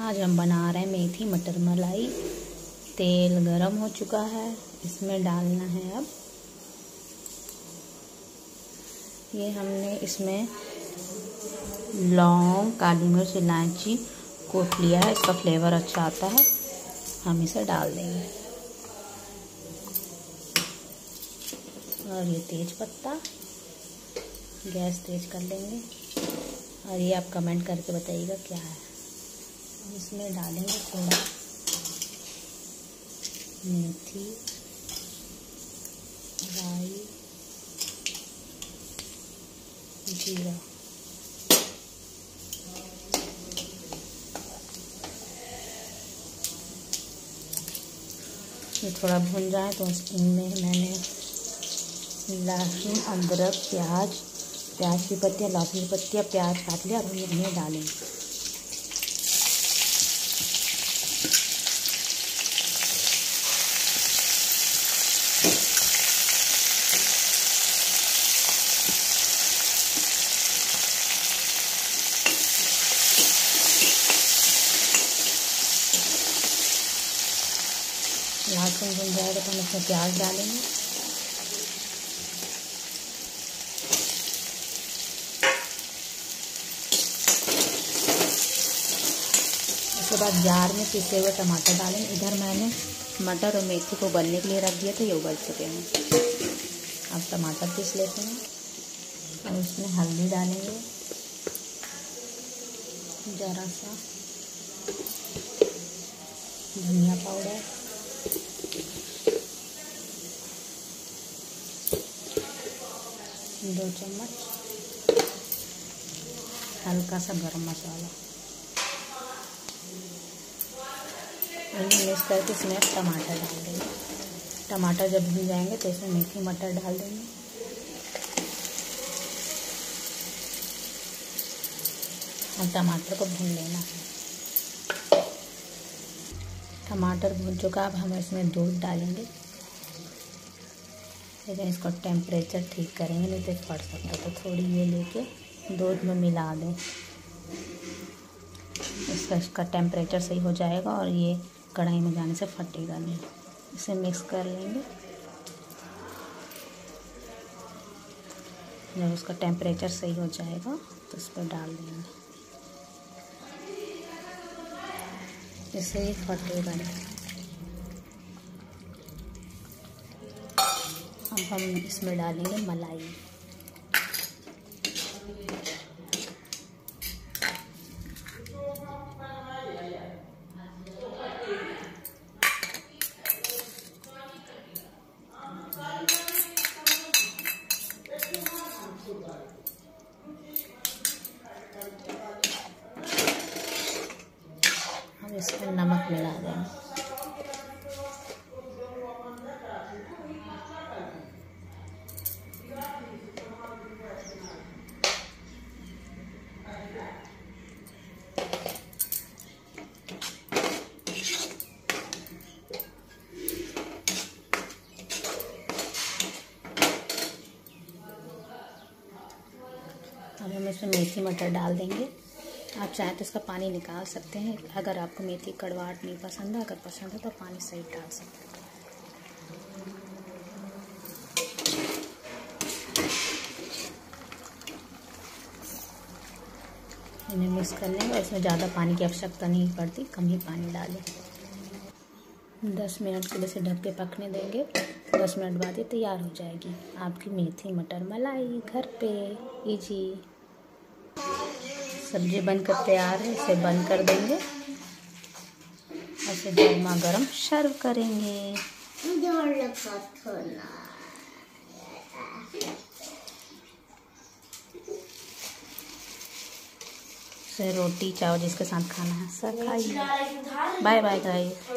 आज हम बना रहे हैं मेथी मटर मलाई। तेल गरम हो चुका है, इसमें डालना है अब। ये हमने इसमें लौंग, काली मिर्च, इलायची कोट लिया है, इसका फ्लेवर अच्छा आता है। हम इसे डाल देंगे। और ये तेज पत्ता, गैस तेज कर लेंगे। और ये आप कमेंट करके बताइएगा क्या है। इसमें डालेंगे थोड़ा मेथी, राई, जीरा। ये थोड़ा भुन जाए तो इनमें मैंने लहसुन, अदरक, प्याज प्याज की पत्तियाँ, लहसुन की पत्तियाँ, प्याज काट लिया और हम इन्हें डालेंगे। लहसुन भुन जाएगा तो हम इसमें प्याज डालेंगे। उसके बाद जार में पिसे हुए टमाटर डालेंगे। इधर मैंने मटर और मेथी को उबलने के लिए रख दिया था, ये उबल चुके हैं। अब टमाटर पीस लेते हैं। और उसमें हल्दी डालेंगे। ज़रा सा धनिया पाउडर। दो चम्मच। हल्का सा गरम मसाला। इन्हें मिक्स करके इसमें टमाटर डाल देंगे। टमाटर जब भून जाएँगे तो इसमें मेथी मटर डाल देंगे। और टमाटर को भून लेना है। टमाटर भून चुका अब हम इसमें दूध डालेंगे। लेकिन इसका टेम्परेचर ठीक करेंगे, नहीं तो फट सकता तो थोड़ी ये लेके दूध में मिला दें। इसका इसका टेम्परेचर सही हो जाएगा और ये कढ़ाई में जाने से फटेगा नहीं। इसे मिक्स कर लेंगे। जब उसका टेम्परेचर सही हो जाएगा तो इस पर डाल देंगे। इससे ये फटेगा नहीं। अब हम इसमें डालेंगे मलाई। हम इसमें नमक मिला देंगे अब हम इसमें मेथी मटर डाल देंगे। आप चाहें तो इसका पानी निकाल सकते हैं। अगर आपको मेथी कड़वाहट नहीं पसंद है, अगर पसंद है तो पानी सही डाल सकते हैं। इन्हें मिक्स कर लेंगे। इसमें ज़्यादा पानी की आवश्यकता नहीं पड़ती, कम ही पानी डालें। दस मिनट के लिए ढक के पकने देंगे। दस मिनट बाद ये तैयार हो जाएगी। आपकी मेथी मटर मलाई घर पे। इजी सब्ज़ी बनकर तैयार है इसे बंद कर देंगे। ऐसे गर्मा गर्म सर्व करेंगे। रोटी चावल जिसके साथ खाना है सब खाइए। Bye bye guys